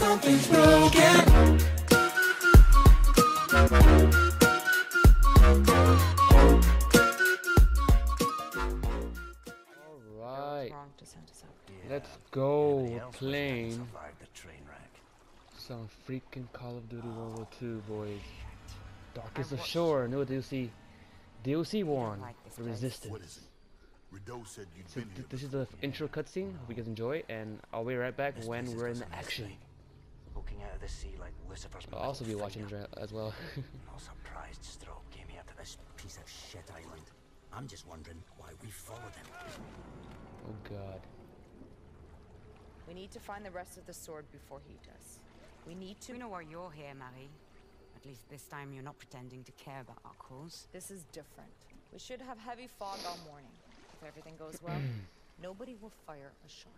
something's broken. Alright, Wrong to send us up. let's go. Anybody We're else wish they'd playing the train wreck? some freaking Call of Duty World War II, oh, boys. Darkest I of watched- Shore, new DLC. DLC 1, like The. Resistance. What is it? Said you'd So been th- here this is before. the intro cutscene. Hope you guys enjoy, and I'll be right back This when we're in just the action. Mystery. Poking out of the sea like Lucifer's I'll also be watching finger. dra- as well. No surprised Straub came here to this piece of shit island. I'm just wondering why we followed him. oh god. We need to find the rest of the sword before he does. We need to. We know why you're here, Marie. At least this time you're not pretending to care about our cause. This is different. We should have heavy fog all morning. If everything goes well, nobody will fire a shot.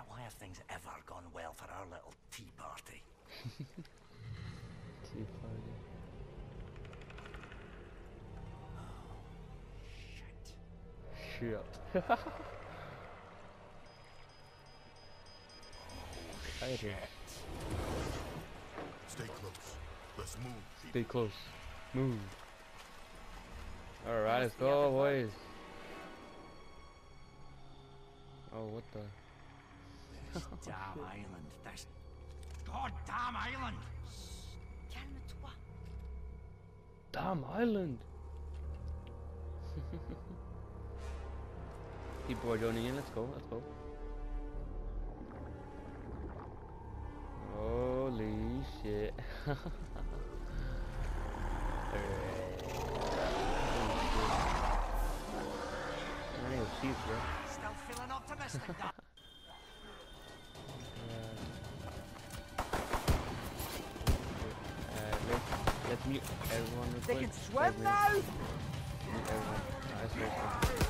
Yeah, why have things ever gone well for our little tea party? Tea party. Oh, shit. Shit. Exciting. Stay close. Let's move. people. Stay close. Move. Alright, let's go, boys. Oh, what the? This damn island. This goddamn island. Calme-toi. Damn island! People are joining in, let's go, let's go. Holy shit. Alright. Holy shit. I need a seat, bro. Still feeling optimistic, mute everyone real They quick. can swim Guys, now. mute everyone. Nice, nice,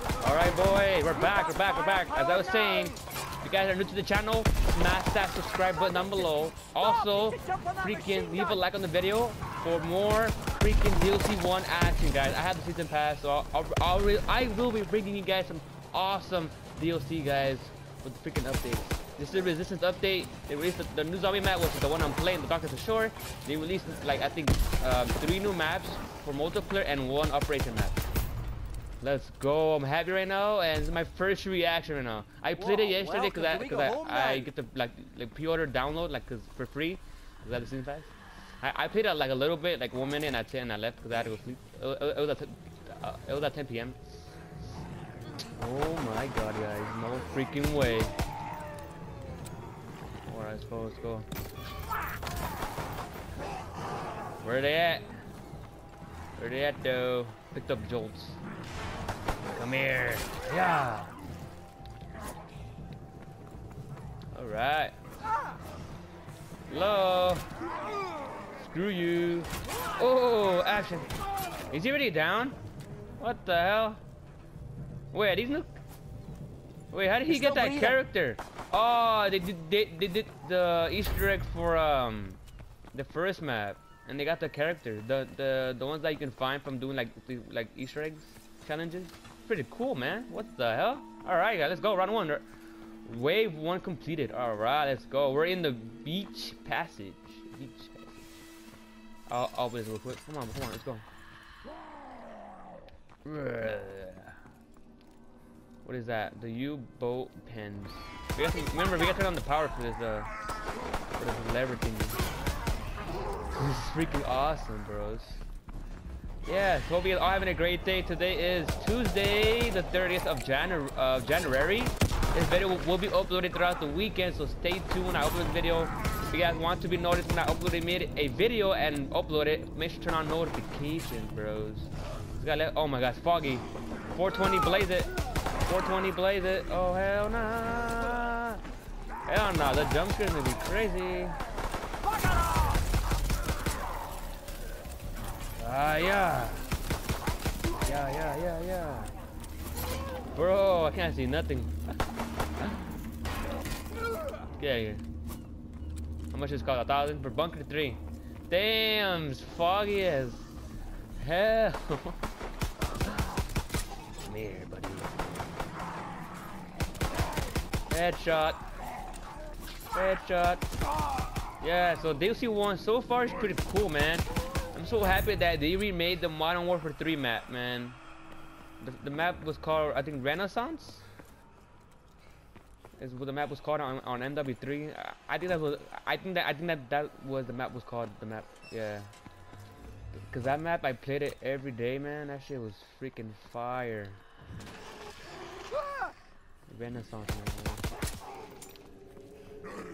nice. All right, boy, we're back, we're back, we're back. As I was saying, if you guys are new to the channel, smash that subscribe button down below. Also, freaking leave a like on the video for more freaking DLC 1 action, guys. I have the season pass, so I'll, I'll, I'll I will be bringing you guys some awesome DLC, guys, with the freaking updates. This is the Resistance update. They released the, the new zombie map, which is the one I'm playing, the Darkest Shore. They released, like, I think, um, three new maps for multiplayer and one operation map. Let's go. I'm happy right now, and it's my first reaction right now. I played it yesterday because I, welcome. Do we cause home I, I get the like like pre-order download like cause for free. Is that the season pass? I, I played it like a little bit, like one minute, and it, and I left because I had to go sleep. It, wa- it, was at uh, it was at 10 p.m. Oh my god, guys! No freaking way. Alright, let's go. Let's go. Where they at? Where are they at though? Picked up jolts. Come here. Yeah. Alright. Hello. Screw you. Oh, action. Is he already down? What the hell? Wait, these new. Wait, how did he get that character? Oh, they did they, they did the Easter egg for um the first map, and they got the character, the the the ones that you can find from doing like like Easter eggs challenges. Pretty cool, man. What the hell? All right, guys, let's go. Round one. Wave one completed. All right, let's go. We're in the beach passage. Beach passage. I'll I'll this real quick. Come on, come on, let's go. What is that? The U-boat pens. We to, remember, we got to turn on the power for this uh for this lever. This is freaking awesome, bros. Yeah, so hope you all having a great day. Today is Tuesday, the 30th of Janu uh, January. This video will, be uploaded throughout the weekend, so stay tuned I upload the video. If you guys want to be noticed when I upload a, video and upload it, make sure turn on notifications, bros. Let- oh my gosh, foggy. 420 blaze it. 420 blaze it. Oh hell nah. Hell nah, the jump scare's gonna be crazy. Ah yeah. Yeah, yeah, yeah, yeah. Bro, I can't see nothing. Of here. How much is it called? A thousand for bunker three. Damn, it's foggy as hell. Come here, buddy. Headshot. Headshot. Yeah, so DLC 1 so far is pretty cool, man. I'm so happy that they remade the Modern Warfare 3 map, man. The, the map was called, I think, Renaissance? Is what the map was called on, on MW3. I, I think that was, I think that, I think that that was the map was called, the map, yeah. Cause that map, I played it every day, man. That shit was freaking fire. Renaissance, man.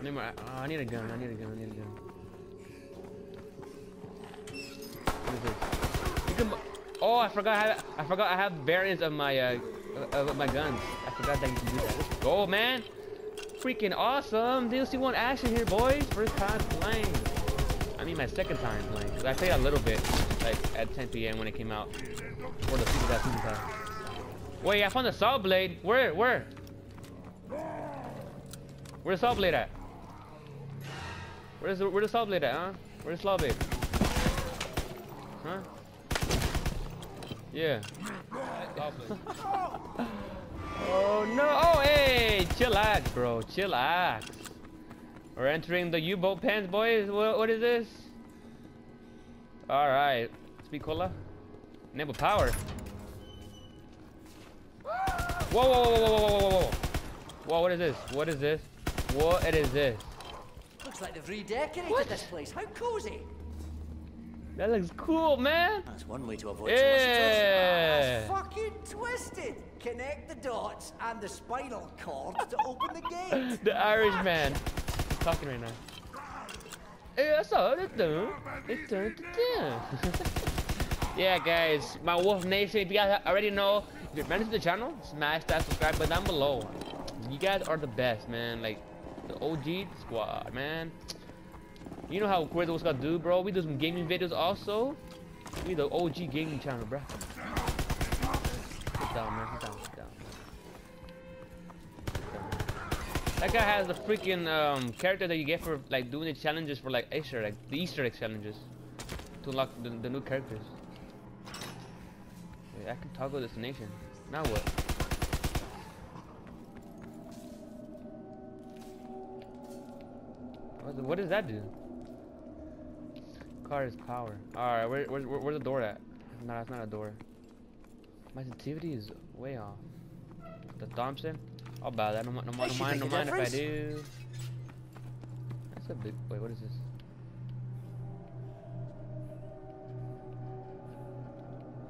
Mind, I, need a gun. I need a gun. I need a gun. Oh, I forgot. I have, I forgot. I have variants of my uh, of my guns. I forgot that you can do that. Let's go, man. Freaking awesome. DLC one action here, boys. First time playing. I mean, my second time playing. Cause I played a little bit, like at 10 p.m. when it came out, for the people that season. Wait, I found the saw blade. Where? Where? Where's the saw blade at? Where's the where the saw blade at, huh? Where's the saw? Huh? Yeah. Oh no! Oh hey! Chillax, bro. Chillax. We're entering the U-boat pens, boys. What, what is this? All right. Speed cola. Enable power. Whoa, whoa, whoa, whoa, whoa, whoa, whoa. Whoa, what is this? What is this? What is this? Looks like they've redecorated this place. How cozy. That looks cool, man. That's one way to avoid Yeah. solicitors. Fucking twisted. Connect the dots and the spinal cord to open the gate. the Irish man. He's talking right now. Hey, I saw it done. It's done to done. Yeah, guys, my Wolf Nation, if you guys already know, if you're brand new to the channel, smash that subscribe button down below. You guys are the best, man. Like, the OG squad, man. You know how Queer the Squad do, bro. We do some gaming videos also. We the OG gaming channel, bro. Down, man. Down, down. That guy has the freaking um, character that you get for like doing the challenges for like Easter, like the Easter egg challenges to unlock the, the new characters. Wait, I can toggle destination. Now what? What, what does that do? Car is power. Alright, where, where, where, where's the door at? No, that's not a door. My sensitivity is way off. The Thompson? I'll buy that. No, no, no mind, no mind if I do. That's a big. Wait, what is this?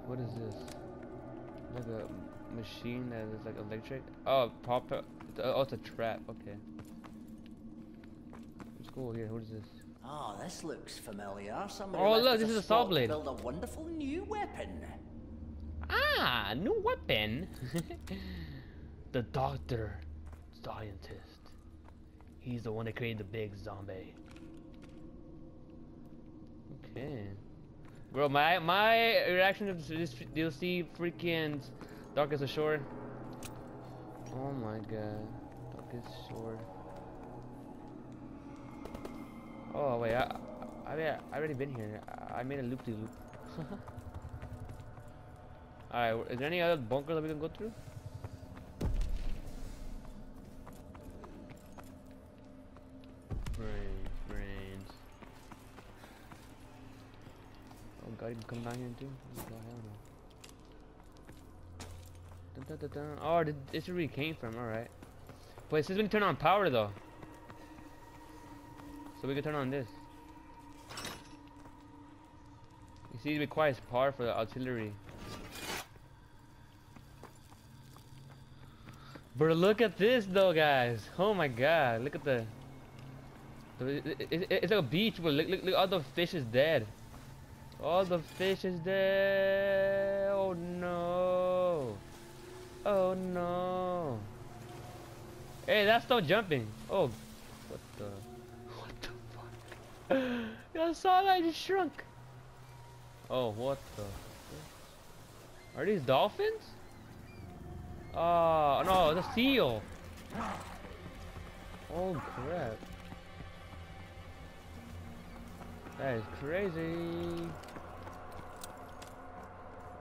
What is this? Like a machine that is like electric. Oh, pop. it's Oh, it's a trap. Okay. Cool here? What is this? Ah, this looks familiar. Somebody Oh, look, this is a saw blade. Build a wonderful new weapon. Ah, new weapon. the doctor, scientist. He's the one that created the big zombie. Okay. Bro, my my reaction to this DLC freaking Darkest Ashore. Oh my god. Darkest Shore. Oh wait, I I I, already been here. I, made a loop de loop. Alright, is there any other bunker that we can go through? Brains, brains. Oh god, you can come down here too? Oh god, hell no. Dun, dun, dun. Oh, this is where we came from, alright. But it says we can turn on power though. We can turn on this. You see, it requires power for the artillery. But look at this though, guys. Oh my god, look at the. the- it- it- it's like a beach, but look, look, look, all the fish is dead. All the fish is dead. Oh no. Oh no. Hey, that's still jumping. Oh, what the? What the fuck? I saw that I just shrunk. Oh, what the? Are these dolphins? Oh, no, the seal. Oh, crap. That is crazy.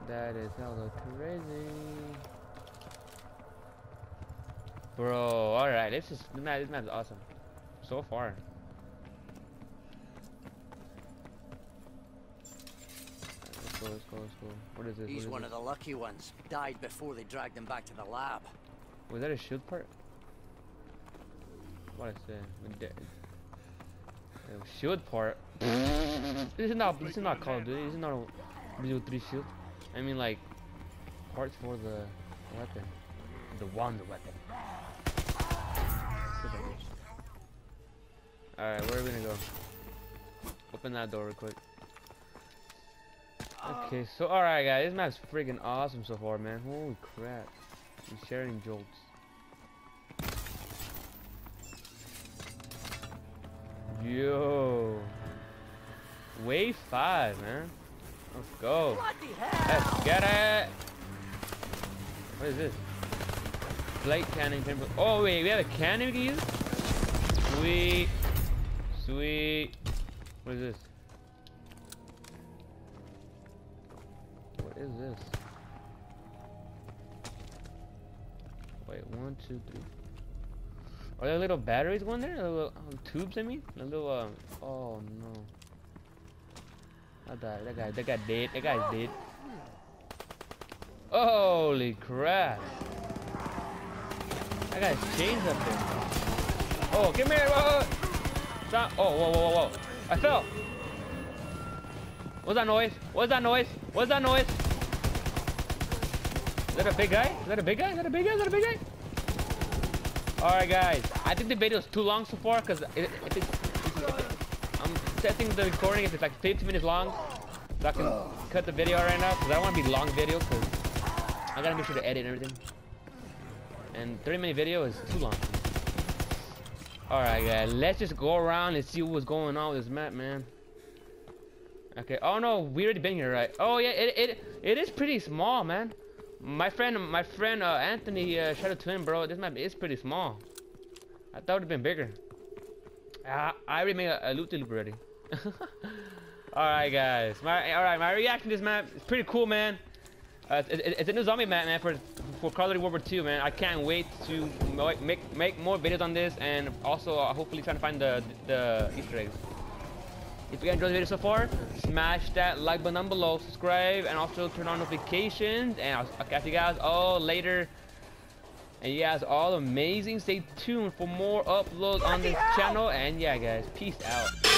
That is hella crazy. Bro, alright, this is this this map is awesome. So far. Go, let's go, let's go. What is this? He's what one is of the lucky ones. Died before they dragged him back to the lab. Was that a shield part? What is I said? We Uh, Shield part. this is not. This is not Call of Duty. This is not a Blue Three shield. I mean like parts for the weapon, the wand weapon. All right, where are we gonna go? Open that door real quick. Okay, so alright guys, this map's freaking awesome so far, man. Holy crap. I'm sharing jolts. Yo. Wave 5, man. Let's go. Let's get it. What is this? Light cannon. temper- Oh wait, we have a cannon we can use? Sweet. Sweet. What is this? Is this? Wait, one, two, three. Are there little batteries going there? Little um, tubes, I mean? A little, um, oh no. That guy, that guy, that guy dead. That guy's dead. Holy crap. That guy's chains up there. Oh, come here. Whoa, whoa. Stop. Oh, whoa, whoa, whoa. I fell. What's that noise? What's that noise? What's that noise? Is that a big guy? Is that a big guy? Is that a big guy? Is that a big guy? Alright guys, I think the video is too long so far because I'm setting the recording if it's like 15 minutes long so I can cut the video right now because I don't want to be long video because I gotta make sure to edit and everything. And 30 minute video is too long. Alright guys, let's just go around and see what's going on with this map, man. Okay, oh no, we already been here, right? Oh yeah, it, it, it is pretty small, man. My friend, my friend uh, Anthony uh, Shadow Twin, bro. This map is pretty small. I thought it'd been bigger. Uh, I already made a, a loop loop already. all right, guys. My all right, my reaction to this map is pretty cool, man. Uh, it, it, it's a new zombie map, man, for for Call of Duty World War II, man. I can't wait to make make more videos on this, and also uh, hopefully trying to find the the Easter eggs. If you guys enjoyed the video so far, smash that like button down below, subscribe, and also turn on notifications. And I'll, I'll catch you guys all later. And you guys all amazing. Stay tuned for more uploads on this channel. And yeah, guys, peace out.